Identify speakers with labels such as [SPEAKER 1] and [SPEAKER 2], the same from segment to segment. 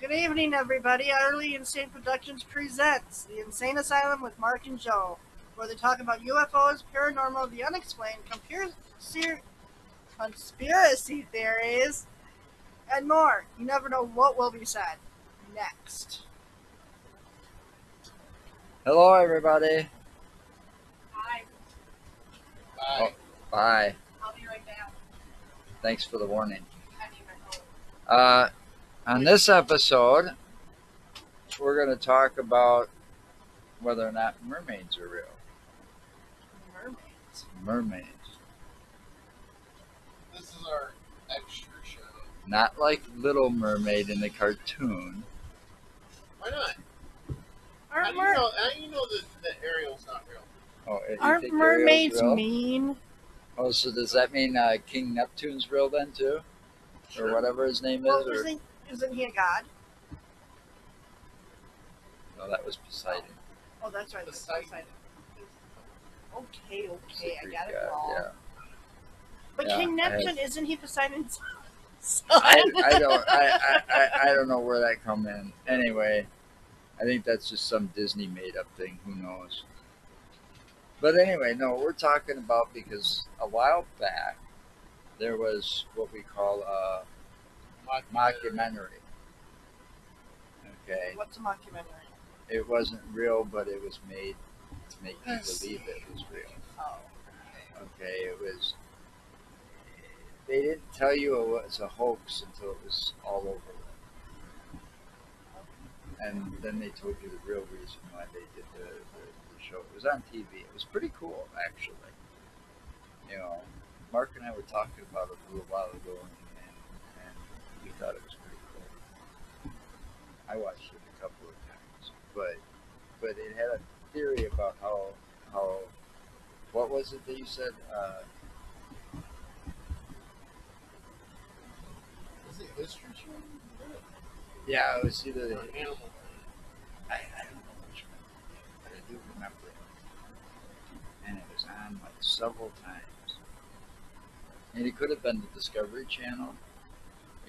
[SPEAKER 1] Good evening, everybody. Utterly Insane Productions presents The Insane Asylum with Mark and Joe, where they talk about UFOs, paranormal, the unexplained, conspiracy, conspiracy theories, and more. You never know what will be said next.
[SPEAKER 2] Hello, everybody.
[SPEAKER 1] Hi,
[SPEAKER 2] Oh, bye.
[SPEAKER 1] I'll be right back.
[SPEAKER 2] Thanks for the warning.
[SPEAKER 1] I need my phone.
[SPEAKER 2] Uh, on this episode, we're going to talk about whether or not mermaids are real.
[SPEAKER 1] Mermaids.
[SPEAKER 2] Mermaids.
[SPEAKER 3] This is our extra show.
[SPEAKER 2] Not like Little Mermaid in the cartoon.
[SPEAKER 3] Why not? How
[SPEAKER 1] Aren't,
[SPEAKER 3] do you
[SPEAKER 1] mer-
[SPEAKER 3] know? How do you know that, that Ariel's not real?
[SPEAKER 2] Oh, you
[SPEAKER 1] aren't
[SPEAKER 2] think Ariel's
[SPEAKER 1] mermaids
[SPEAKER 2] real?
[SPEAKER 1] mean?
[SPEAKER 2] Oh, so does that mean uh, King Neptune's real then, too? Or whatever his name
[SPEAKER 1] Well,
[SPEAKER 2] is? Or...
[SPEAKER 1] isn't, he a god?
[SPEAKER 2] No, that was Poseidon.
[SPEAKER 1] Oh, that's right. that's
[SPEAKER 3] Poseidon.
[SPEAKER 1] Poseidon. Okay, okay, I got it
[SPEAKER 2] god,
[SPEAKER 1] wrong.
[SPEAKER 2] Yeah.
[SPEAKER 1] But
[SPEAKER 2] Yeah,
[SPEAKER 1] King Neptune, isn't he Poseidon's son?
[SPEAKER 2] I, I don't I, I, I, I don't know where that come in. Anyway, I think that's just some Disney made up thing. Who knows? But anyway, no, we're talking about because a while back there was what we call a mockumentary. Okay,
[SPEAKER 1] What's a mockumentary?
[SPEAKER 2] it wasn't real, but it was made to make you believe it was real.
[SPEAKER 1] Oh.
[SPEAKER 2] Okay, it was. They didn't tell you it was a hoax until it was all over. And then they told you the real reason why they did the, the, the show. It was on TV. It was pretty cool, actually. You know, Mark and I were talking about it a little while ago, and, and we thought it was pretty cool. I watched it a couple of times, but but it had a theory about how how what was it that you said? Uh,
[SPEAKER 3] Is it History Channel?
[SPEAKER 2] yeah, it was either
[SPEAKER 3] Or Animal Planet?
[SPEAKER 2] I, I don't know which one, but I do remember it. And it was on like several times. And it could have been the Discovery Channel.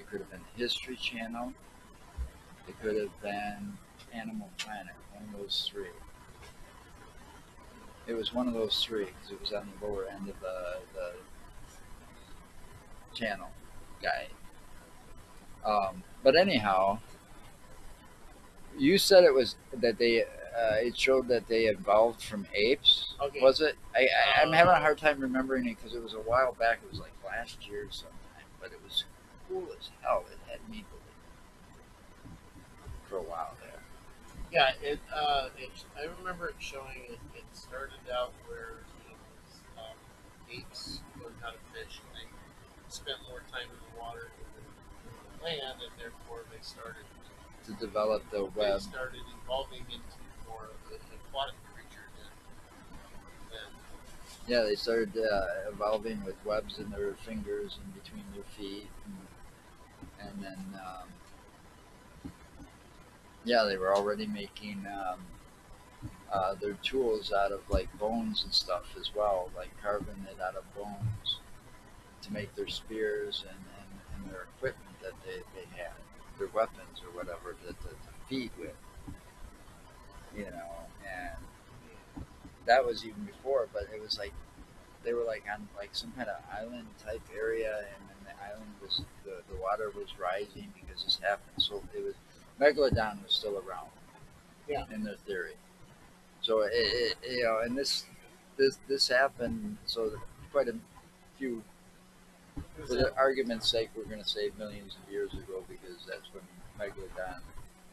[SPEAKER 2] It could have been History Channel. It could have been Animal Planet. One of those three. It was one of those three because it was on the lower end of the, the channel guide. Um, but anyhow, you said it was that they uh, it showed that they evolved from apes.
[SPEAKER 3] Okay.
[SPEAKER 2] Was it? I, I I'm
[SPEAKER 3] Uh,
[SPEAKER 2] having a hard time remembering it because it was a while back. It was like last year or sometime, but it was cool as hell. It had me believe for a while there.
[SPEAKER 3] Yeah, it, uh, it, I remember it showing it, it started out where you know, um, apes learned how to fish and they spent more time in the water than in the land, and therefore they started
[SPEAKER 2] To develop the
[SPEAKER 3] they
[SPEAKER 2] web,
[SPEAKER 3] started evolving into more of an aquatic creature than, than
[SPEAKER 2] yeah, they started uh, evolving with webs in their fingers and between their feet, and, and then um, yeah, they were already making um, uh, their tools out of like bones and stuff as well, like carving it out of bones to make their spears and, and, and their equipment that they, they had, their weapons or whatever to, to, to feed with. You know, and that was even before, but it was like they were like on like some kind of island type area, and was the, the water was rising because this happened. So it was Megalodon was still around.
[SPEAKER 3] Yeah.
[SPEAKER 2] In their theory. So it, it you know, and this this this happened. So quite a few. For the argument's sake, we're going to say millions of years ago because that's when Megalodon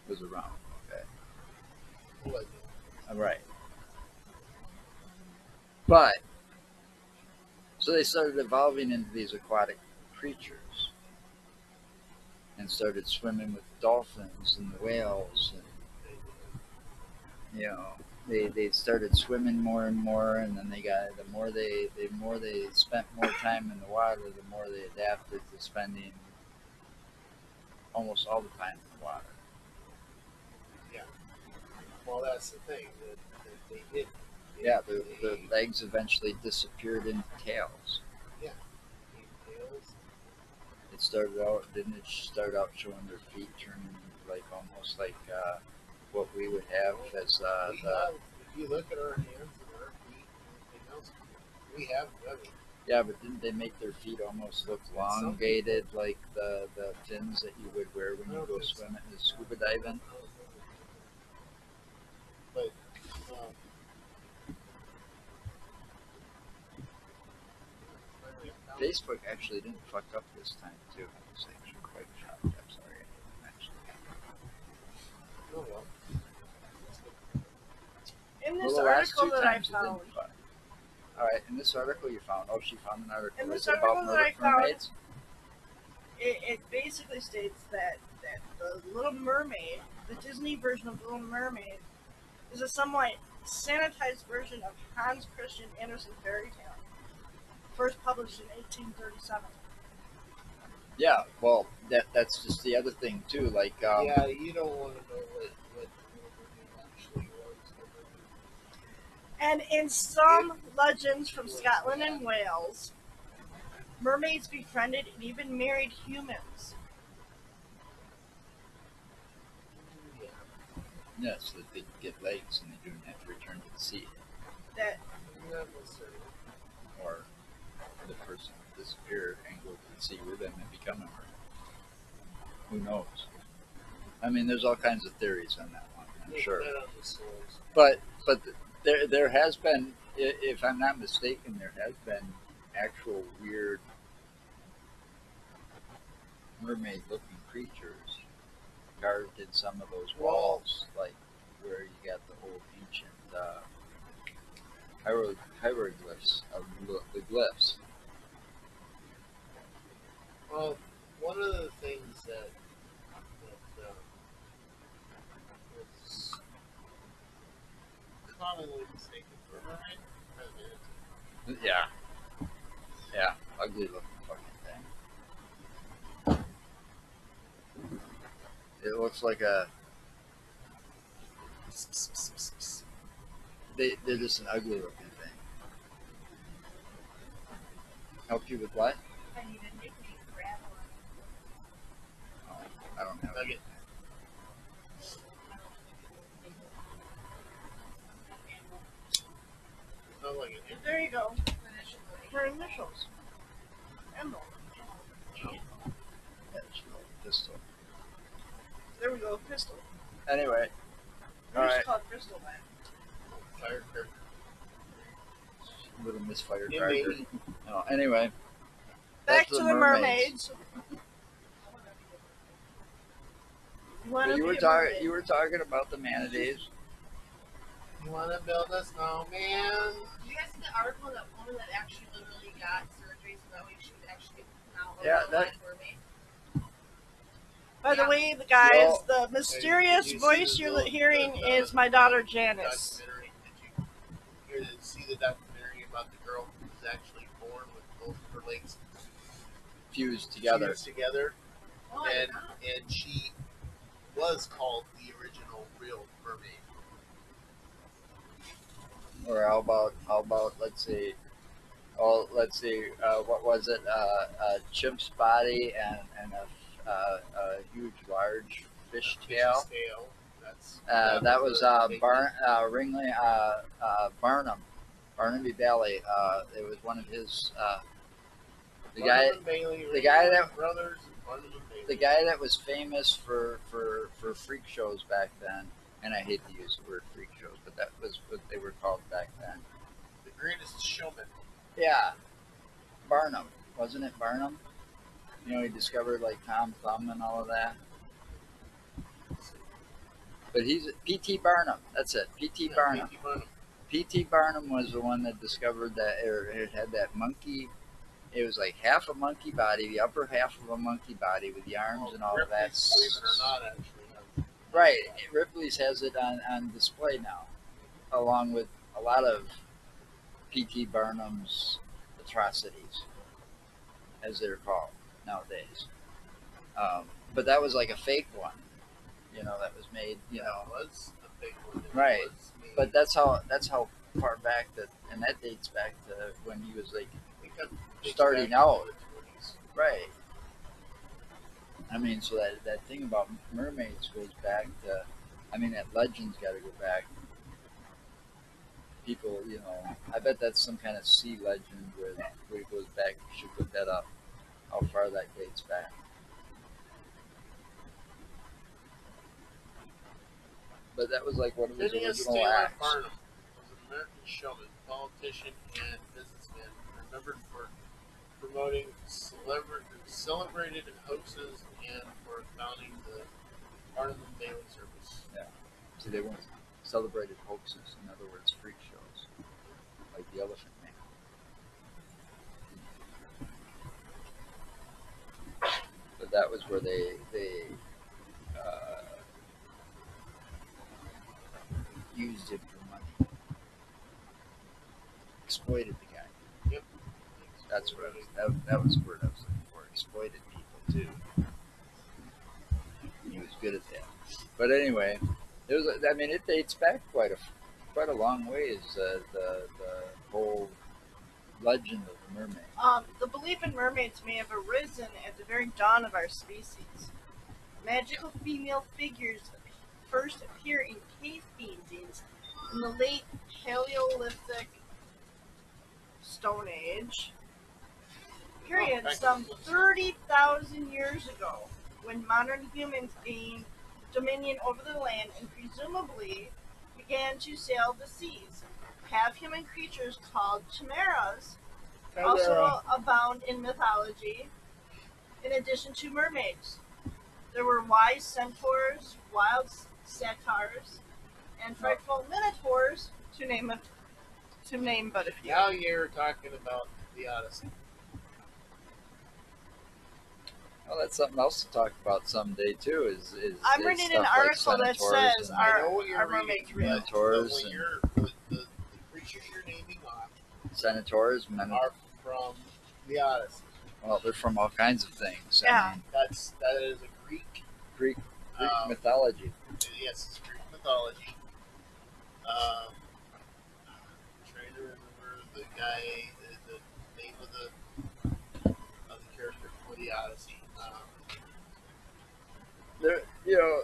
[SPEAKER 2] was around. Okay. All right. But so they started evolving into these aquatic creatures and started swimming with dolphins and the whales and you know they, they started swimming more and more and then they got the more they the more they spent more time in the water the more they adapted to spending almost all the time in the water Yeah.
[SPEAKER 3] well, that's the thing that, that they did.
[SPEAKER 2] yeah the, the legs eventually disappeared into tails. It started out didn't it start out showing their feet turning like almost like uh, what we would have as uh, the
[SPEAKER 3] have, if you look at our hands and our feet and everything else, we have
[SPEAKER 2] yeah, but didn't they make their feet almost look elongated like the the fins that you would wear when you go swimming, scuba diving?
[SPEAKER 3] But um,
[SPEAKER 2] Facebook actually didn't fuck up this time too. I was actually quite shocked. I'm sorry. Actually.
[SPEAKER 3] oh well.
[SPEAKER 1] In
[SPEAKER 2] Well,
[SPEAKER 1] this
[SPEAKER 2] the last
[SPEAKER 1] article
[SPEAKER 2] two
[SPEAKER 1] that I
[SPEAKER 2] times it didn't
[SPEAKER 1] found,
[SPEAKER 2] fuck. All right, in this article you found. Oh, she found an article.
[SPEAKER 1] In
[SPEAKER 2] Is
[SPEAKER 1] this
[SPEAKER 2] it about
[SPEAKER 1] article that I
[SPEAKER 2] mer-
[SPEAKER 1] found-
[SPEAKER 2] mermaids?
[SPEAKER 1] it, it basically states that, that the Little Mermaid, the Disney version of Little Mermaid, is a somewhat sanitized version of Hans Christian Andersen fairy tale, first published in 1837.
[SPEAKER 2] Yeah. Well, that that's just the other thing too. Like, um,
[SPEAKER 3] yeah, you don't want to know what what actually was.
[SPEAKER 1] And in some legends from Scotland and Wales, mermaids befriended and even married humans.
[SPEAKER 3] Yeah.
[SPEAKER 2] yeah, so that they could get legs and they don't have to return to the sea,
[SPEAKER 1] That
[SPEAKER 3] Not necessarily.
[SPEAKER 2] or the person would disappear and go to the sea with them and become a mermaid. Who knows? I mean, there's all kinds of theories on that one. I'm sure.
[SPEAKER 3] that on the source.
[SPEAKER 2] But but there there has been, if I'm not mistaken, there has been actual weird mermaid-looking creatures carved in some of those walls, like where you got the old ancient uh, hieroglyphs of the glyphs.
[SPEAKER 3] Well, one of the things that that uh, is commonly mistaken for a mermaid,
[SPEAKER 2] Yeah, yeah, ugly looking fucking thing. It looks like a They, they're just an ugly looking thing. Help you with what? Oh, I don't have it.
[SPEAKER 1] There you go. For initials. Emerald.
[SPEAKER 2] It's a pistol.
[SPEAKER 1] There we go. Pistol.
[SPEAKER 2] Anyway, All right.
[SPEAKER 1] called Crystal Man.
[SPEAKER 3] Firecracker.
[SPEAKER 2] little misfired
[SPEAKER 3] Yeah,
[SPEAKER 2] Oh, anyway,
[SPEAKER 1] Back to
[SPEAKER 2] the
[SPEAKER 1] the
[SPEAKER 2] mermaids.
[SPEAKER 1] mermaids. You wanna
[SPEAKER 2] you were
[SPEAKER 1] a
[SPEAKER 2] talking. You were talking about the manatees.
[SPEAKER 3] You want to build a snowman?
[SPEAKER 4] Did you guys see the article that woman that actually literally got surgery so that way she would actually now
[SPEAKER 2] Yeah, that-
[SPEAKER 4] mermaid?
[SPEAKER 1] By the way, the guys,
[SPEAKER 2] Well-
[SPEAKER 1] the mysterious
[SPEAKER 3] you
[SPEAKER 1] voice
[SPEAKER 3] the
[SPEAKER 1] you're
[SPEAKER 3] little-
[SPEAKER 1] hearing
[SPEAKER 3] the-
[SPEAKER 1] is my daughter Janice.
[SPEAKER 3] Documentary. Did you hear see the documentary about the girl who was actually born with both of her legs
[SPEAKER 2] Fused together.
[SPEAKER 3] fused together,
[SPEAKER 4] Oh,
[SPEAKER 3] and and she was called the original real mermaid.
[SPEAKER 2] Or how about how about let's see, oh let's see, uh, what was it? Uh, a chimp's body and and a, uh, a huge large fish tail.
[SPEAKER 3] Tail. That's
[SPEAKER 2] Uh, that was
[SPEAKER 3] the
[SPEAKER 2] uh, Bar uh, Ringley uh, uh, Barnum, Barnaby Bailey. Uh, it was one of his. Uh, the
[SPEAKER 3] Barnum
[SPEAKER 2] guy,
[SPEAKER 3] Bailey,
[SPEAKER 2] the guy that-
[SPEAKER 3] brothers Barnum.
[SPEAKER 2] The guy that was famous for, for, for freak shows back then, and I hate to use the word freak shows, but that was what they were called back then.
[SPEAKER 3] the greatest showman.
[SPEAKER 2] Yeah, Barnum, wasn't it Barnum? You know, he discovered like Tom Thumb and all of that. But he's P.T. Barnum. That's it, P.T.
[SPEAKER 3] Yeah,
[SPEAKER 2] Barnum.
[SPEAKER 3] P.T. Barnum.
[SPEAKER 2] Barnum was the one that discovered that or it had that monkey. It was like half a monkey body, the upper half of a monkey body with the arms and all of that.
[SPEAKER 3] Believe it or not, actually. has-
[SPEAKER 2] Right, Ripley's has it on, on display now, along with a lot of P.T. Barnum's atrocities, as they're called nowadays. Um, but that was like a fake one, you know, that was made, you know.
[SPEAKER 3] That was a big one. It
[SPEAKER 2] Right. But that's how that's how far back that, and that dates back to when he was like
[SPEAKER 3] it got big
[SPEAKER 2] starting out.
[SPEAKER 3] in the 20s.
[SPEAKER 2] Right. I mean, so that that thing about mermaids goes back to, I mean, that legend's got to go back. People, you know, I bet that's some kind of sea legend where, where it goes back. You should look that up. How far that dates back. But that was like one of his
[SPEAKER 3] Phineas
[SPEAKER 2] original
[SPEAKER 3] Taylor
[SPEAKER 2] acts.
[SPEAKER 3] Barnum was an American showman, politician, and businessman remembered for promoting celebra- celebrated hoaxes and for founding the Barnum Daily Service. Yeah.
[SPEAKER 2] See, they weren't celebrated hoaxes. In other words, freak shows, like the Elephant Man. But that was where they they uh, used it for money, exploited the. That's what I was, that, that was word I was looking for. Exploited people too. He was good at that. But anyway, it was. I mean, it dates back quite a quite a long ways. Uh, the the whole legend of the mermaid.
[SPEAKER 1] Um, the belief in mermaids may have arisen at the very dawn of our species. Magical female figures first appear in cave paintings in the late Paleolithic Stone Age period,
[SPEAKER 3] back
[SPEAKER 1] some 30,000 years ago, when modern humans gained dominion over the land and presumably began to sail the seas. Half human creatures called chimeras also abound in mythology, in addition to mermaids. There were wise centaurs, wild satyrs, and frightful minotaurs, to name a, to name but a few.
[SPEAKER 3] Now you're talking about the Odyssey.
[SPEAKER 2] Well, that's something else to talk about someday too. Is is
[SPEAKER 1] I'm
[SPEAKER 2] is
[SPEAKER 1] reading an
[SPEAKER 2] stuff like
[SPEAKER 1] article that
[SPEAKER 2] centaurs
[SPEAKER 1] says
[SPEAKER 2] and-
[SPEAKER 1] our-
[SPEAKER 3] I know what you're
[SPEAKER 1] are
[SPEAKER 3] reading,
[SPEAKER 1] mermaids
[SPEAKER 3] but-
[SPEAKER 1] real?
[SPEAKER 2] Minotaurs
[SPEAKER 3] but what
[SPEAKER 2] and-
[SPEAKER 3] you're, the, the, the creatures you're naming off
[SPEAKER 2] Senators, men.
[SPEAKER 3] are from the Odyssey.
[SPEAKER 2] Well, they're from all kinds of things. I
[SPEAKER 1] Yeah.
[SPEAKER 2] mean,
[SPEAKER 3] That's that is a Greek.
[SPEAKER 2] Greek Greek
[SPEAKER 3] Um,
[SPEAKER 2] mythology.
[SPEAKER 3] yes, it's Greek mythology. Um, trying to remember the guy, the, the name of the of the character for the Odyssey.
[SPEAKER 2] There, you know,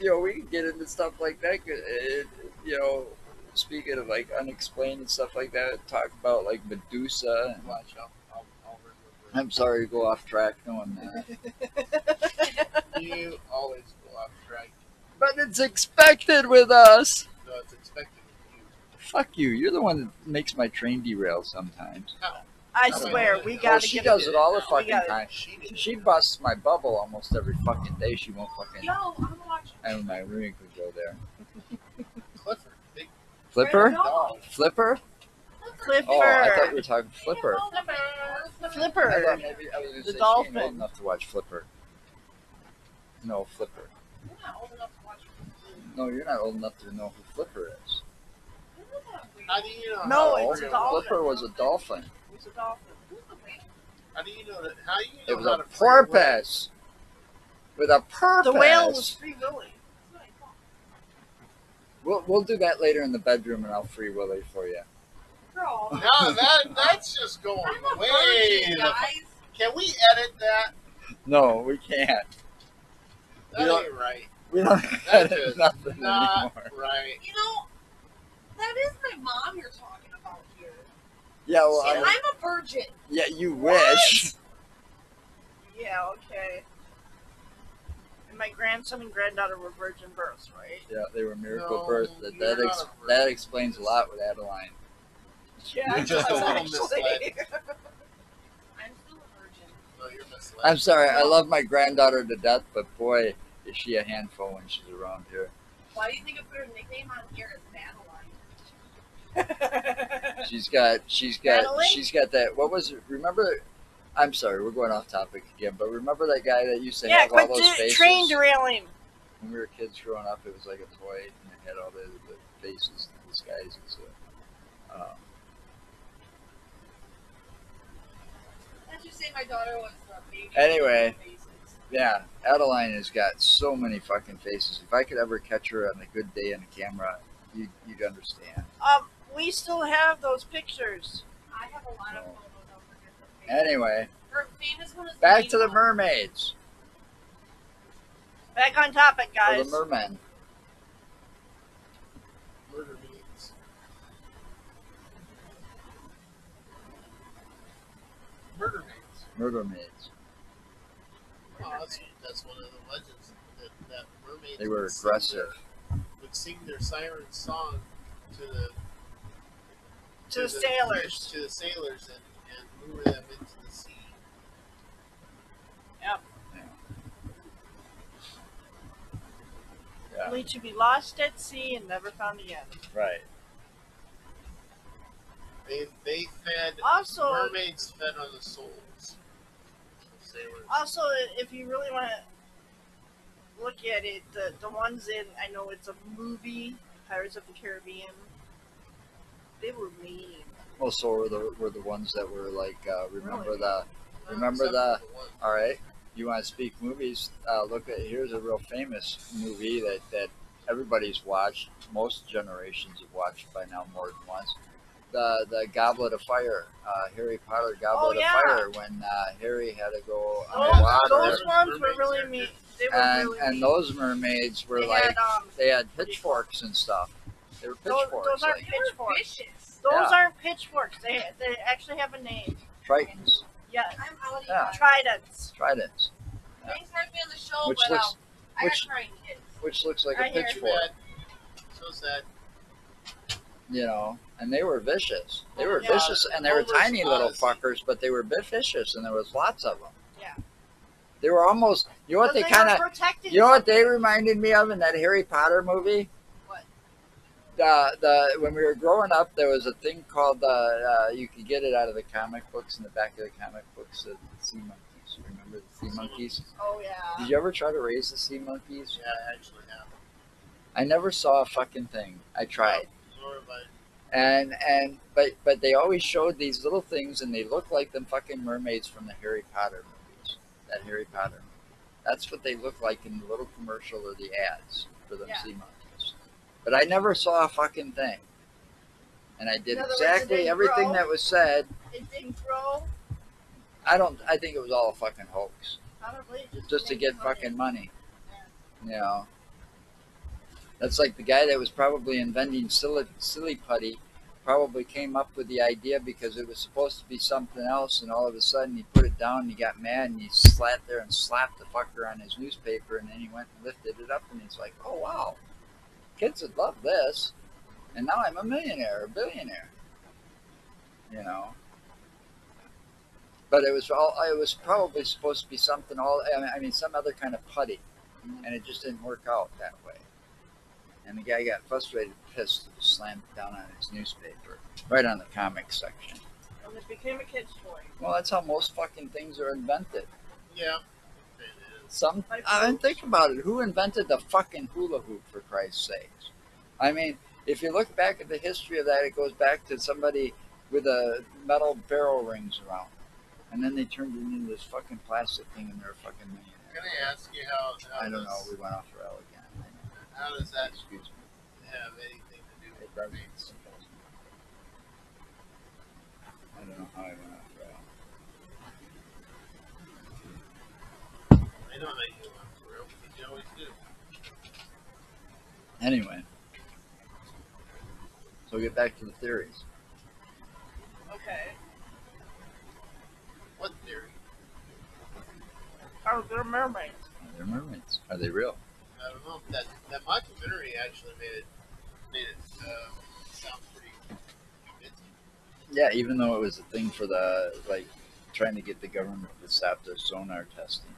[SPEAKER 2] you know, we can get into stuff like that. uh, It, you know, speaking of like unexplained and stuff like that, talk about like Medusa. And,
[SPEAKER 3] watch out, I'll, I'll
[SPEAKER 2] I'm sorry to go off track knowing that,
[SPEAKER 3] You always go off track.
[SPEAKER 2] but it's expected with us.
[SPEAKER 3] So it's expected of you.
[SPEAKER 2] Fuck you. You're the one that makes my train derail sometimes.
[SPEAKER 3] How?
[SPEAKER 1] I swear, we
[SPEAKER 3] Oh,
[SPEAKER 1] gotta
[SPEAKER 2] oh, she
[SPEAKER 1] get
[SPEAKER 2] does it all the fucking
[SPEAKER 1] gotta-
[SPEAKER 2] time.
[SPEAKER 3] She.
[SPEAKER 2] She busts my bubble almost every fucking day. She won't fucking.
[SPEAKER 4] Yo, I'm gonna watch.
[SPEAKER 2] And my ring could go there.
[SPEAKER 3] Clifford, big
[SPEAKER 2] Flipper?
[SPEAKER 3] dog.
[SPEAKER 2] Flipper?
[SPEAKER 1] Flipper.
[SPEAKER 2] Oh, I thought you were talking Flipper.
[SPEAKER 1] Flipper.
[SPEAKER 2] I thought maybe I was going
[SPEAKER 1] The
[SPEAKER 2] to say she ain't
[SPEAKER 1] dolphin.
[SPEAKER 2] old enough to watch Flipper. No, Flipper.
[SPEAKER 4] I'm not old enough to watch.
[SPEAKER 2] No, you're not old enough to know who Flipper is.
[SPEAKER 3] How do you know?
[SPEAKER 1] No, it's a dolphin.
[SPEAKER 2] Flipper was a dolphin.
[SPEAKER 1] It's a dolphin.
[SPEAKER 4] Who's the whale?
[SPEAKER 3] How do you know that? How do you know
[SPEAKER 2] It was
[SPEAKER 3] how
[SPEAKER 2] a
[SPEAKER 3] to free will?
[SPEAKER 2] porpoise. With a purpose.
[SPEAKER 1] The whale was Free Willy.
[SPEAKER 4] That's what I thought.
[SPEAKER 2] We'll, we'll do that later in the bedroom and I'll free Willy for you.
[SPEAKER 4] Girl,
[SPEAKER 3] No, that that's just going
[SPEAKER 4] I'm a
[SPEAKER 3] way.
[SPEAKER 4] virgin, guys.
[SPEAKER 3] Can we edit that?
[SPEAKER 2] No, we can't.
[SPEAKER 3] That
[SPEAKER 2] You know-
[SPEAKER 3] ain't right.
[SPEAKER 2] We don't
[SPEAKER 3] That
[SPEAKER 2] edit
[SPEAKER 3] is
[SPEAKER 2] nothing
[SPEAKER 3] not
[SPEAKER 2] anymore.
[SPEAKER 3] right.
[SPEAKER 4] You know, that is my mom you're talking about here.
[SPEAKER 2] Yeah, well,
[SPEAKER 4] and
[SPEAKER 2] I-
[SPEAKER 4] I'm a virgin.
[SPEAKER 2] yeah, you wish.
[SPEAKER 1] Yeah, okay. And my grandson and granddaughter were virgin births, right?
[SPEAKER 2] Yeah, they were miracle
[SPEAKER 3] No,
[SPEAKER 2] births. That that, ex-
[SPEAKER 3] virgin.
[SPEAKER 2] that explains a lot with Adeline.
[SPEAKER 1] Yeah,
[SPEAKER 3] You're just a
[SPEAKER 1] I was
[SPEAKER 3] little
[SPEAKER 1] actually.
[SPEAKER 4] I'm still a virgin.
[SPEAKER 3] No, you're misled.
[SPEAKER 2] I'm sorry, I love my granddaughter to death, but boy, is she a handful when she's around here.
[SPEAKER 4] Why do you think I put her nickname on here as Madeline?
[SPEAKER 2] She's got, she's got,
[SPEAKER 1] Madeline?
[SPEAKER 2] she's got that. What was it? Remember? I'm sorry, we're going off topic again, but remember that guy that used to
[SPEAKER 1] yeah,
[SPEAKER 2] have all
[SPEAKER 1] quit
[SPEAKER 2] those
[SPEAKER 1] de-
[SPEAKER 2] faces?
[SPEAKER 1] train derailing.
[SPEAKER 2] when we were kids growing up, it was like a toy, and it had all the, the faces, the disguises. Uh, um,
[SPEAKER 4] Let's just say my daughter was a baby.
[SPEAKER 2] Anyway.
[SPEAKER 4] faces.
[SPEAKER 2] yeah, Adeline has got so many fucking faces. If I could ever catch her on a good day on the camera, you, you'd understand.
[SPEAKER 1] Um, we still have those pictures.
[SPEAKER 4] I have a lot of photos of her different faces.
[SPEAKER 2] Anyway,
[SPEAKER 4] Her famous one is
[SPEAKER 2] back to the mermaids.
[SPEAKER 1] Back on topic,
[SPEAKER 2] For
[SPEAKER 1] guys.
[SPEAKER 2] the mermen.
[SPEAKER 3] Murder means. Murder means.
[SPEAKER 2] Murder maids.
[SPEAKER 3] Oh, that's, that's one of the legends that, that mermaids
[SPEAKER 2] They were
[SPEAKER 3] would sing
[SPEAKER 2] aggressive.
[SPEAKER 3] their- would sing their siren song to the
[SPEAKER 1] To the sailors.
[SPEAKER 3] to the sailors and, and lure them into the sea.
[SPEAKER 1] Yep.
[SPEAKER 2] Yeah.
[SPEAKER 1] Only to be lost at sea and never found again.
[SPEAKER 2] Right.
[SPEAKER 3] They they fed
[SPEAKER 1] Also,
[SPEAKER 3] mermaids fed on the souls of sailors.
[SPEAKER 1] also, if you really want to look at it, the the ones in I know it's a movie, Pirates of the Caribbean. They were mean.
[SPEAKER 2] Also, were the were the ones that were like, uh, remember
[SPEAKER 1] Really?
[SPEAKER 2] the remember
[SPEAKER 3] Except
[SPEAKER 2] the- All right. You want to speak movies? Uh, look at here's a real famous movie that that everybody's watched. Most generations have watched by now more than once. The the Goblet of Fire, uh, Harry Potter Goblet
[SPEAKER 1] Oh, yeah.
[SPEAKER 2] of Fire, when uh, Harry had to go
[SPEAKER 1] Those,
[SPEAKER 2] underwater,
[SPEAKER 1] those ones were really mean. They were
[SPEAKER 2] and
[SPEAKER 1] really
[SPEAKER 2] and
[SPEAKER 1] mean.
[SPEAKER 2] those mermaids were
[SPEAKER 1] they
[SPEAKER 2] like
[SPEAKER 1] had, um,
[SPEAKER 2] they had pitchforks and stuff. They were
[SPEAKER 1] Those-
[SPEAKER 2] pitchforks,
[SPEAKER 1] those aren't
[SPEAKER 2] like
[SPEAKER 1] Pitchforks. those
[SPEAKER 2] yeah.
[SPEAKER 1] aren't pitchforks. They they actually have a name.
[SPEAKER 2] tritons,
[SPEAKER 1] Yes,
[SPEAKER 4] I'm out of
[SPEAKER 2] Yeah.
[SPEAKER 4] here.
[SPEAKER 1] tridents.
[SPEAKER 2] tridents,
[SPEAKER 4] Thanks for having me on the show,
[SPEAKER 2] Which
[SPEAKER 4] but
[SPEAKER 2] looks-
[SPEAKER 4] um, I
[SPEAKER 2] which-
[SPEAKER 4] got crying kids.
[SPEAKER 2] which looks like
[SPEAKER 1] I
[SPEAKER 2] a pitchfork.
[SPEAKER 3] Sad. So sad.
[SPEAKER 2] you know, and they were vicious. They were
[SPEAKER 1] Yeah.
[SPEAKER 2] vicious, and they were
[SPEAKER 3] Homer's
[SPEAKER 2] tiny little fuckers, but they were bit vicious, and there was lots of them.
[SPEAKER 1] Yeah.
[SPEAKER 2] They were almost. You know what they
[SPEAKER 1] Because
[SPEAKER 2] kind of.
[SPEAKER 1] protecting
[SPEAKER 2] You know what they reminded me of in that Harry Potter movie?
[SPEAKER 1] What?
[SPEAKER 2] The the when we were growing up, there was a thing called uh, uh, you could get it out of the comic books in the back of the comic books. The, the sea monkeys. Remember the sea monkeys?
[SPEAKER 1] Oh yeah.
[SPEAKER 2] Did you ever try to raise the sea monkeys?
[SPEAKER 3] Yeah, I actually have.
[SPEAKER 2] I never saw a fucking thing. I tried.
[SPEAKER 3] Nor
[SPEAKER 2] and and but but they always showed these little things and they look like them fucking mermaids from the harry potter movies that harry potter movie that's what they look like in the little commercial or the ads for them
[SPEAKER 1] Yeah.
[SPEAKER 2] sea monkeys but i never saw a fucking thing. And i did exactly everything
[SPEAKER 1] grow?
[SPEAKER 2] that was said.
[SPEAKER 1] It didn't grow.
[SPEAKER 2] i don't i think it was all a fucking hoax.
[SPEAKER 1] Probably just,
[SPEAKER 2] just to get
[SPEAKER 1] money.
[SPEAKER 2] fucking money. You know? That's like the guy that was probably inventing silly, silly putty probably came up with the idea because it was supposed to be something else and all of a sudden he put it down and he got mad and he sat there and slapped the fucker on his newspaper and then he went and lifted it up and he's like oh wow kids would love this and now i'm a millionaire or a billionaire you know but it was all it was probably supposed to be something all I mean, I mean some other kind of putty and it just didn't work out that way and the guy got frustrated pissed and slammed it down on his newspaper right on the comic section
[SPEAKER 1] And it became a kid's toy.
[SPEAKER 2] well that's how most fucking things are invented
[SPEAKER 3] Yeah. It is.
[SPEAKER 2] some
[SPEAKER 1] Like
[SPEAKER 2] I mean think about it who invented the fucking hula hoop for Christ's sakes I mean if you look back at the history of that it goes back to somebody with a metal barrel rings around and then they turned it into this fucking plastic thing and they're a fucking millionaire
[SPEAKER 3] Can I ask you how? how
[SPEAKER 2] I don't know. We went off rail again.
[SPEAKER 3] How does that
[SPEAKER 2] Excuse me.
[SPEAKER 3] have anything to do
[SPEAKER 2] Hey,
[SPEAKER 3] with
[SPEAKER 2] Barbie.
[SPEAKER 3] mermaids?
[SPEAKER 2] I don't know how I went off rail.
[SPEAKER 3] I know that you want for real, but you always do.
[SPEAKER 2] Anyway, so we get back to the theories.
[SPEAKER 1] Okay.
[SPEAKER 3] What theory?
[SPEAKER 1] Oh, they're mermaids.
[SPEAKER 2] Are they mermaids? Are they real?
[SPEAKER 3] I don't know. That that documentary actually made it made it uh, sound pretty convincing.
[SPEAKER 2] Yeah, even though it was a thing for the like trying to get the government to stop their sonar testing.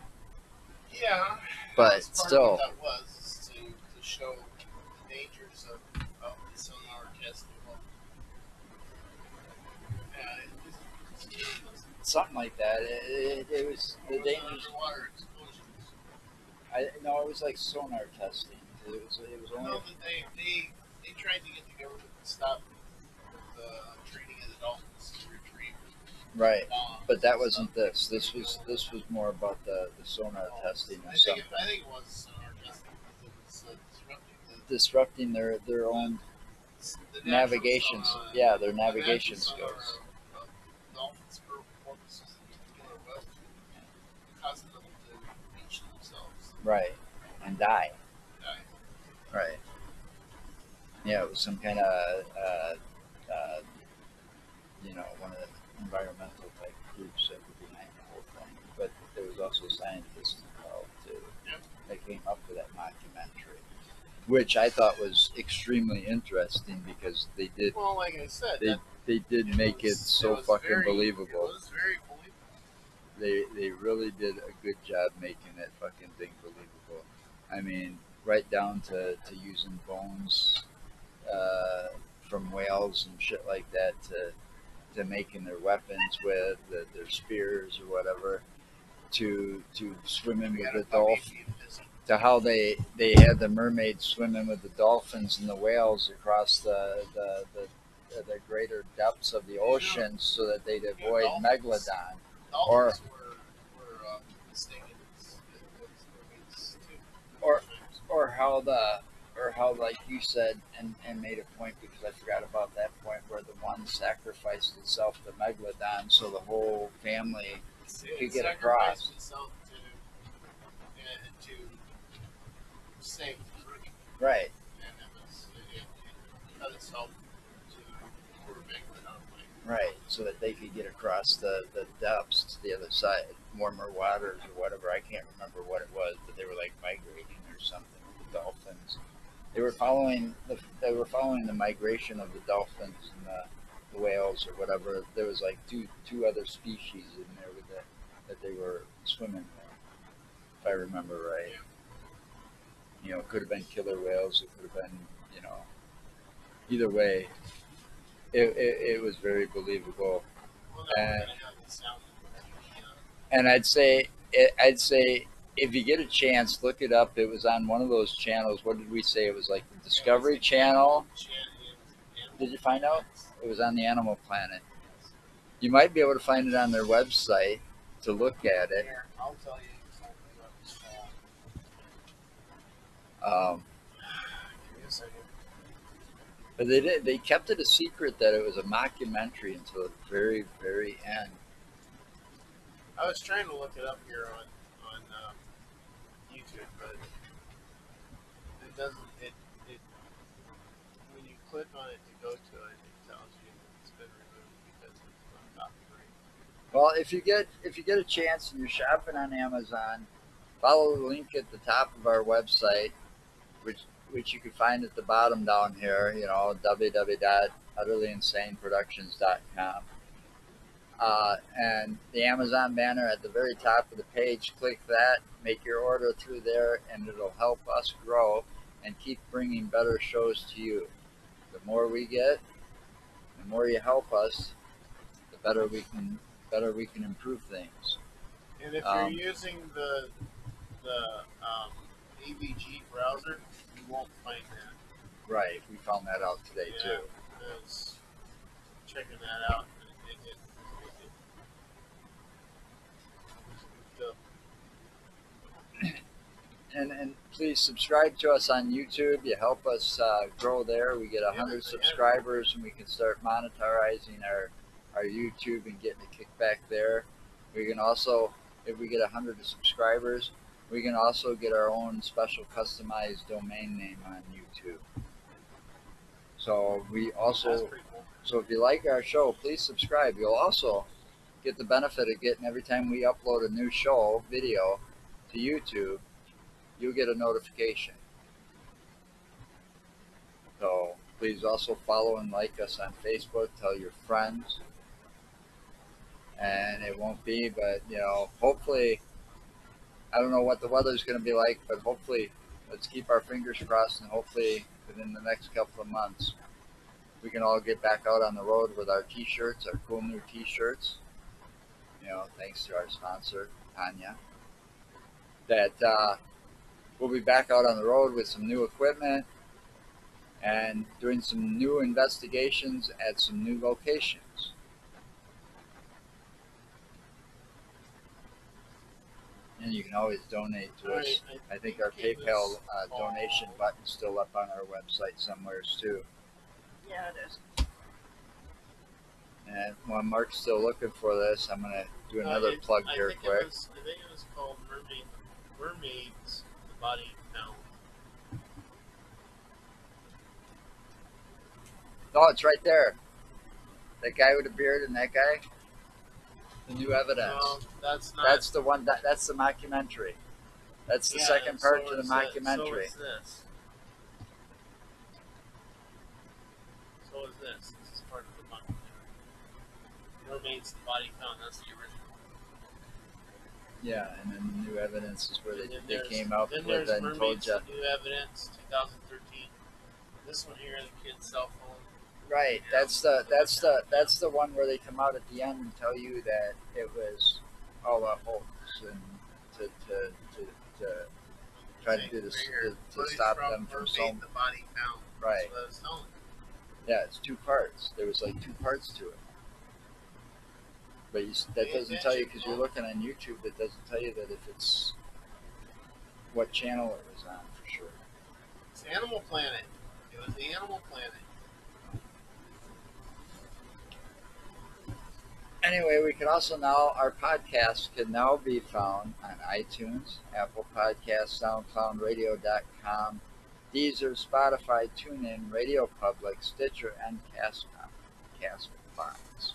[SPEAKER 3] Yeah.
[SPEAKER 2] But
[SPEAKER 3] part
[SPEAKER 2] still-
[SPEAKER 3] that was to, to show the dangers of, of the sonar testing. Well, yeah, uh, it it
[SPEAKER 2] Something like that. It, it, it was the
[SPEAKER 3] it
[SPEAKER 2] dangers.
[SPEAKER 3] underwater explosions.
[SPEAKER 2] I no, it was like sonar testing. It was it was only
[SPEAKER 3] No, they, they they tried to get the government to stop the training of the dolphins
[SPEAKER 2] right.
[SPEAKER 3] bombs.
[SPEAKER 2] But that wasn't this. This was this was more about the, the sonar testing
[SPEAKER 3] I
[SPEAKER 2] or
[SPEAKER 3] think,
[SPEAKER 2] something.
[SPEAKER 3] it, I think it was sonar testing because it was uh, disrupting the,
[SPEAKER 2] Disrupting their their own navigation. Yeah, their
[SPEAKER 3] the
[SPEAKER 2] navigation skills.
[SPEAKER 3] of- of Dolphins' per- porpoises in particular was causing them to reach themselves.
[SPEAKER 2] Right. and die. Right. Yeah, it was some kind of, uh, uh, you know, one of the environmental type groups that were behind the whole thing. But there was also scientists involved too.
[SPEAKER 3] Yep.
[SPEAKER 2] That came up with that documentary, which I thought was extremely interesting because they did
[SPEAKER 3] Well, like I said,
[SPEAKER 2] they
[SPEAKER 3] that,
[SPEAKER 2] they did make it so
[SPEAKER 3] was
[SPEAKER 2] fucking
[SPEAKER 3] very-
[SPEAKER 2] believable.
[SPEAKER 3] It was very believable.
[SPEAKER 2] They they really did a good job making that fucking thing believable. I mean, right down to, to using bones uh, from whales and shit like that to to making their weapons with the, their spears or whatever. To to swimming with the dolphin. To how they they had the mermaids swimming with the dolphins and the whales across the the, the, the greater depths of the ocean so that they'd avoid
[SPEAKER 3] dolphins.
[SPEAKER 2] megalodon.
[SPEAKER 3] Dolphins were, were um, stinging its, its mermaids too.
[SPEAKER 2] Or- or how the or how like you said and, and made a point because I forgot about that point where the one sacrificed itself to Megalodon so the whole family
[SPEAKER 3] It
[SPEAKER 2] could get across.
[SPEAKER 3] itself to, uh, to save
[SPEAKER 2] right.
[SPEAKER 3] And it was it, it cut itself to for Megalodon
[SPEAKER 2] right so that they could get across the, the depths to the other side warmer waters or whatever I can't remember what it was but they were like migrating or something dolphins they were following the they were following the migration of the dolphins and the, the whales or whatever. There was like two two other species in there with that that they were swimming with if I remember right. You know it could have been killer whales it could have been you know either way it, it, it was very believable.
[SPEAKER 3] We're
[SPEAKER 2] Uh,
[SPEAKER 3] gonna have the sound of the,
[SPEAKER 2] and I'd say it, I'd say if you get a chance, look it up. It was on one of those channels. What did we say? It was like the Discovery Channel. Did you find out? It was on the Animal Planet. You might be able to find it on their website to look at it.
[SPEAKER 3] Here, I'll tell you exactly what it's called.
[SPEAKER 2] Um,
[SPEAKER 3] Give me a second.
[SPEAKER 2] but they did. They kept it a secret that it was a mockumentary until the very, very end.
[SPEAKER 3] I was trying to look it up here on doesn't. It it when you click on it to go to it, it tells you it's been removed because it's not copyright.
[SPEAKER 2] Well, if you get if you get a chance and you're shopping on Amazon, follow the link at the top of our website, which which you can find at the bottom down here. You know, www.utterlyinsaneproductions.com. Uh, and the Amazon banner at the very top of the page. Click that, make your order through there, and it'll help us grow and keep bringing better shows to you. The more we get, the more you help us, the better we can better we can improve things.
[SPEAKER 3] And if
[SPEAKER 2] Um,
[SPEAKER 3] you're using the the um, AVG browser, you won't find that.
[SPEAKER 2] Right. We found that out today
[SPEAKER 3] Yeah.
[SPEAKER 2] too.
[SPEAKER 3] Checking that out. and It, it, it, it, it,
[SPEAKER 2] And and please subscribe to us on YouTube. You help us uh, grow there. We get
[SPEAKER 3] Yeah,
[SPEAKER 2] hundred
[SPEAKER 3] yeah.
[SPEAKER 2] subscribers, and we can start monetizing our our YouTube and getting a kickback there. We can also, if we get hundred subscribers, we can also get our own special customized domain name on YouTube. So we also
[SPEAKER 3] cool.
[SPEAKER 2] So if you like our show, please subscribe. You'll also get the benefit of getting every time we upload a new show video to YouTube, you'll get a notification. So please also follow and like us on Facebook. Tell your friends. And it won't be, but you know, hopefully, I don't know what the weather's going to be like, but hopefully, let's keep our fingers crossed and hopefully within the next couple of months, we can all get back out on the road with our t-shirts, our cool new t-shirts. You know, thanks to our sponsor, Tanya. That uh, we'll be back out on the road with some new equipment and doing some new investigations at some new locations. And you can always donate to us.
[SPEAKER 3] I,
[SPEAKER 2] I think our PayPal uh, donation button's still up on our website somewhere too.
[SPEAKER 1] Yeah, it is.
[SPEAKER 2] And while Mark's still looking for this, I'm gonna do
[SPEAKER 3] Uh,
[SPEAKER 2] another
[SPEAKER 3] it-
[SPEAKER 2] plug
[SPEAKER 3] I
[SPEAKER 2] here quick.
[SPEAKER 3] Was, I think it was called Mermaid, Mermaids, body now.
[SPEAKER 2] Oh, it's right there. That guy with the beard and that guy. The new evidence.
[SPEAKER 3] No, that's not.
[SPEAKER 2] That's the one. That, that's the mockumentary. That's the
[SPEAKER 3] yeah,
[SPEAKER 2] second part so to the mockumentary.
[SPEAKER 3] So is this. So is this. This is part of the mockumentary. It remains the body count. That's the original
[SPEAKER 2] yeah, and then the new evidence is where they,
[SPEAKER 3] then
[SPEAKER 2] they came up
[SPEAKER 3] then
[SPEAKER 2] with and told you.
[SPEAKER 3] New evidence, 2013. This one here, the kid's cell phone.
[SPEAKER 2] Right.
[SPEAKER 3] Yeah.
[SPEAKER 2] That's the that's the that's the one where they come out at the end and tell you that it was all a hoax and to to to, to try to do this to, to stop them from
[SPEAKER 3] Mermaid, the body found.
[SPEAKER 2] right.
[SPEAKER 3] That's what I was telling you.
[SPEAKER 2] Yeah, it's two parts. There was like two parts to it. But you, that doesn't tell you because you're looking on YouTube. That doesn't tell you that if it's what channel it was on for sure.
[SPEAKER 3] It's Animal Planet. It was the Animal Planet.
[SPEAKER 2] Anyway, we can also now our podcast can now be found on iTunes, Apple Podcasts, SoundCloud, Radio.com, Deezer, Spotify, TuneIn, Radio Public, Stitcher, and Cast Castbox.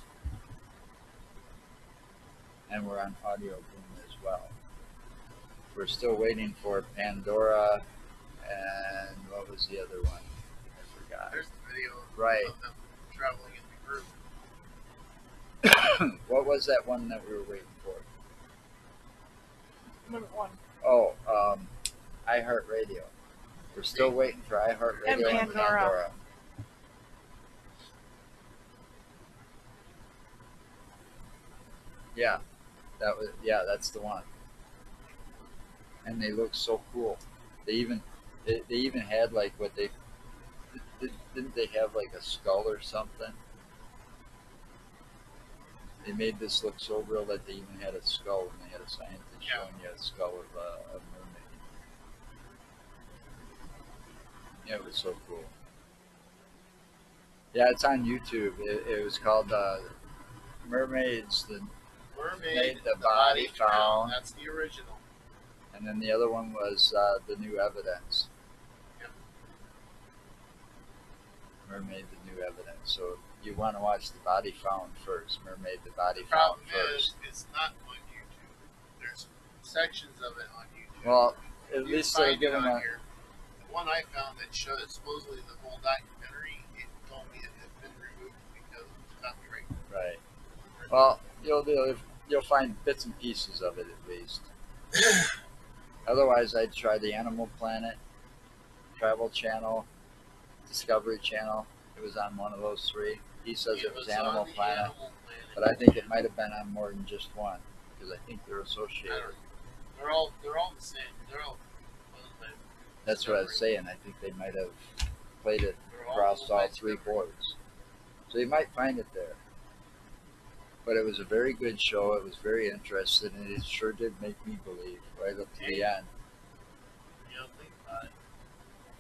[SPEAKER 2] And we're on Audio Boom as well. We're still waiting for Pandora, and what was the other one? I forgot.
[SPEAKER 3] There's the video
[SPEAKER 2] Right.
[SPEAKER 3] of them traveling in the group.
[SPEAKER 2] what was that one that we were waiting for?
[SPEAKER 1] Number one.
[SPEAKER 2] Oh, um, iHeartRadio. We're still waiting for iHeartRadio
[SPEAKER 1] And
[SPEAKER 2] and
[SPEAKER 1] Pandora.
[SPEAKER 2] Pandora. Yeah, that was yeah, that's the one. And they look so cool. They even they, they even had like what they did, didn't they have like a skull or something? They made this look so real that they even had a skull and they had a scientist
[SPEAKER 3] Yeah.
[SPEAKER 2] showing you a skull of a, a mermaid. Yeah, it was so cool. Yeah, it's on YouTube. It, it was called uh, Mermaids, the,
[SPEAKER 3] Mermaid,
[SPEAKER 2] Made the
[SPEAKER 3] the
[SPEAKER 2] Body Found.
[SPEAKER 3] That's the original.
[SPEAKER 2] and then the other one was uh, the New Evidence.
[SPEAKER 3] Yep.
[SPEAKER 2] Mermaid, the New Evidence. So you want to watch the Body Found first. Mermaid, the Body
[SPEAKER 3] The
[SPEAKER 2] Found first.
[SPEAKER 3] is, it's not on YouTube. There's sections of it on YouTube.
[SPEAKER 2] Well, at
[SPEAKER 3] You
[SPEAKER 2] least they're
[SPEAKER 3] find it
[SPEAKER 2] giving
[SPEAKER 3] on
[SPEAKER 2] a
[SPEAKER 3] here. The one I found that showed supposedly the whole documentary, it told me it had been removed because of copyright.
[SPEAKER 2] right. Well, you'll you'll you'll find bits and pieces of it at least. Otherwise, I'd try the Animal Planet, Travel Channel, Discovery Channel. It was on one of those three. He says it was,
[SPEAKER 3] on
[SPEAKER 2] Animal Planet,
[SPEAKER 3] Animal Planet.
[SPEAKER 2] but I think it might have been on more than just one because I think they're associated.
[SPEAKER 3] They're all they're all the same. They're all.
[SPEAKER 2] That's what I was saying. I think they might have played it
[SPEAKER 3] They're all
[SPEAKER 2] across all three boards. So you might find it there. But it was a very good show. It was very interesting, and it sure did make me believe right up to the end.
[SPEAKER 3] You don't think about it.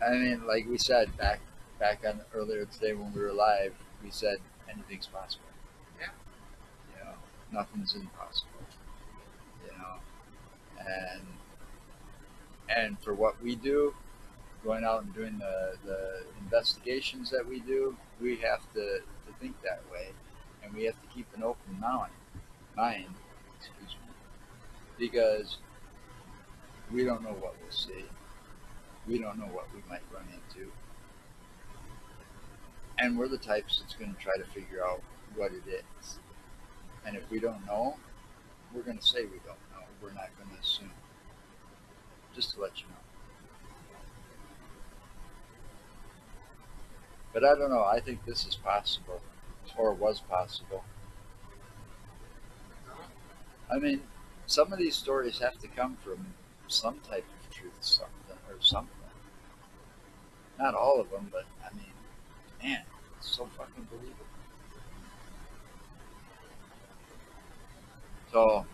[SPEAKER 2] I mean, like we said back back on earlier today when we were live, we said anything's possible.
[SPEAKER 3] Yeah.
[SPEAKER 2] You know, nothing's impossible. You know, and and for what we do, going out and doing the the investigations that we do, we have to to think that way, and we have to keep an open mind. Mind, excuse me, because we don't know what we'll see we don't know what we might run into. And we're the types that's going to try to figure out what it is. And if we don't know, we're going to say we don't know. We're not going to assume. Just to let you know. But I don't know. I think this is possible, or was possible. I mean, some of these stories have to come from some type of truth, something or something. Not all of them, but I mean, man, it's so fucking believable. So,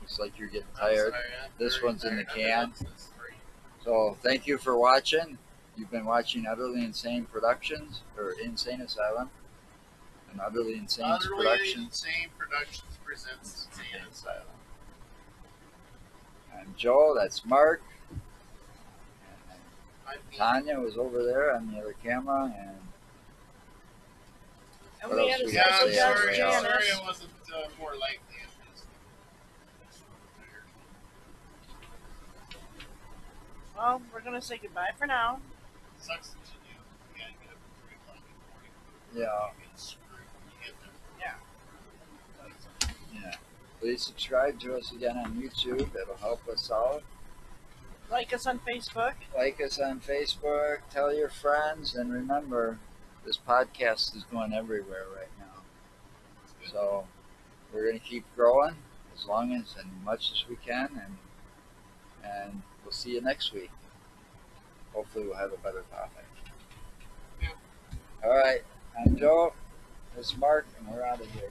[SPEAKER 2] looks like you're getting tired.
[SPEAKER 3] sorry,
[SPEAKER 2] This one's in the
[SPEAKER 3] tired. I've been
[SPEAKER 2] can.
[SPEAKER 3] up since three.
[SPEAKER 2] So, thank you for watching. You've been watching Utterly Insane Productions, or Insane Asylum, and Utterly Insane
[SPEAKER 3] Utterly
[SPEAKER 2] Productions.
[SPEAKER 3] Insane Productions presents Insane Asylum.
[SPEAKER 2] I'm Joe, that's Mark. And
[SPEAKER 3] I'm
[SPEAKER 2] Tanya was over there on the other camera, and
[SPEAKER 1] And
[SPEAKER 2] What
[SPEAKER 1] we
[SPEAKER 2] else
[SPEAKER 1] had a
[SPEAKER 2] we
[SPEAKER 3] Yeah,
[SPEAKER 2] got
[SPEAKER 1] special guest,
[SPEAKER 3] sorry.
[SPEAKER 2] Yeah.
[SPEAKER 3] I'm sorry it wasn't uh, more likely.
[SPEAKER 1] Well, we're gonna say goodbye for now.
[SPEAKER 3] Sucks that you do. You gotta get up at three o'clock in the morning.
[SPEAKER 2] Yeah.
[SPEAKER 3] You get screwed when you get there.
[SPEAKER 2] Yeah. Please subscribe to us again on YouTube. It'll help us out.
[SPEAKER 1] Like us on Facebook.
[SPEAKER 2] Like us on Facebook. Tell your friends. And remember, this podcast is going everywhere right now. So we're going to keep growing as long as and much as we can. And, and we'll see you next week. Hopefully, we'll have a better topic.
[SPEAKER 3] Yeah.
[SPEAKER 2] All right. I'm Joe. This is Mark, and we're out of here.